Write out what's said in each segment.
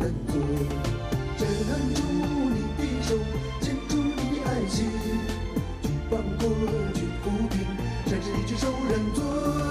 人尊，牵住你的手，牵住你的爱心，去帮困，去扶贫，战士一只手，人尊。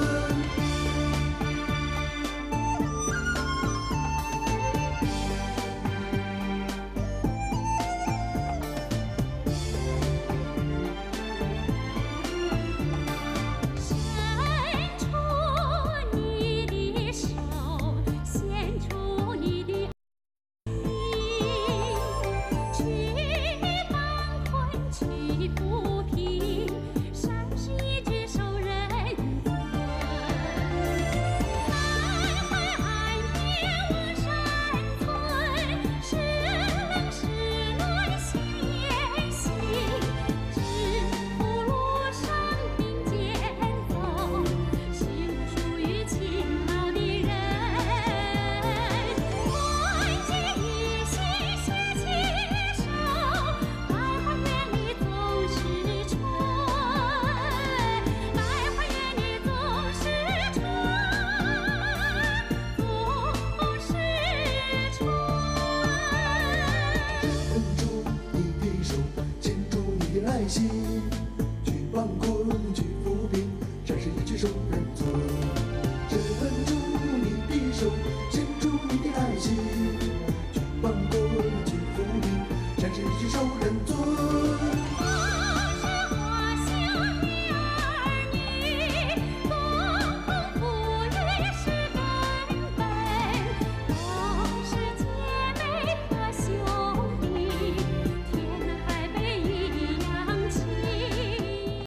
you.